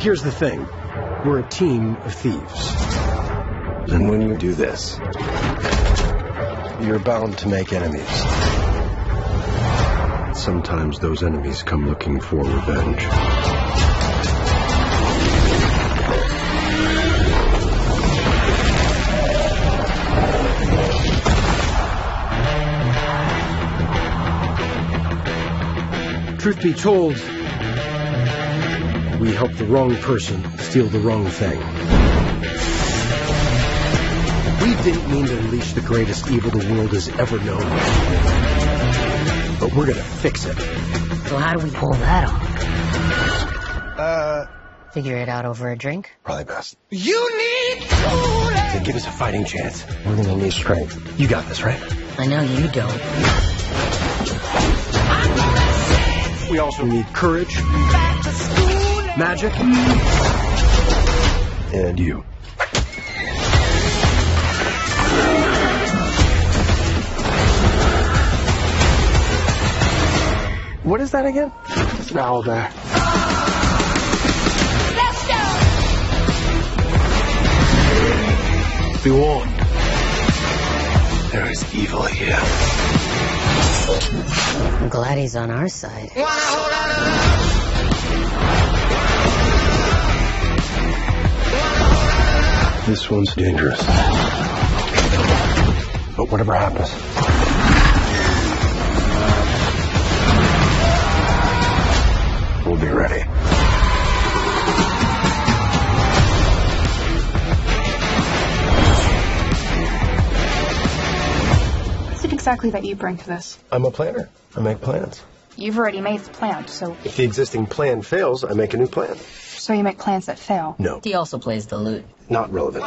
Here's the thing. We're a team of thieves. And when you do this, You're bound to make enemies. sometimes those enemies come looking for revenge. Truth be told, we helped the wrong person steal the wrong thing. We didn't mean to unleash the greatest evil the world has ever known. But we're gonna fix it. So how do we pull that off? Uh, Figure it out over a drink? Probably best. You need to... to give us a fighting chance, we're gonna need strength. You got this, right? I know you don't. We also need courage, magic, And you. What is that again? It's an owl bear. Be warned. There is evil here. I'm glad he's on our side. This one's dangerous. But whatever happens, we'll be ready. What is it exactly that you bring to this? I'm a planner. I make plans. You've already made the plan, so If the existing plan fails, I make a new plan. So you make plans that fail. No, He also plays the lute. not relevant.